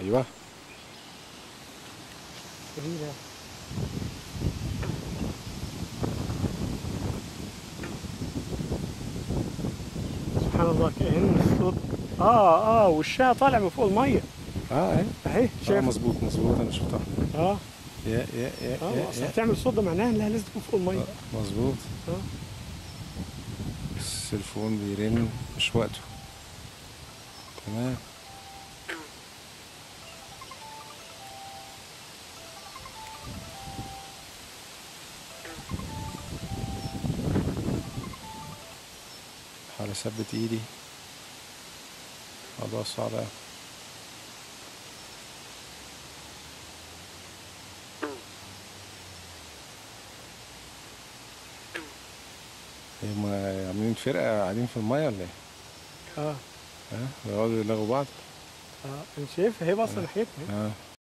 أيوه. جميلة. سبحان الله كأن الصوت آه آه وشها طالع من فوق المية. آه إيه. اهي آه شايف؟ مظبوط مظبوط أنا شفتها. آه. يا يا يا آه يا, يا. هتعمل صوت ده معناها إنها لازم تكون فوق المية. آه، مظبوط. آه. السلفون بيرن مش وقته. تمام. حاول اثبت ايدي موضوع صعب أوي. هم عاملين فرقة قاعدين في المية ولا إيه؟ آه ها؟ بيقعدوا يلغوا بعض؟ آه أنا شايفها هي باصة ناحيتنا آه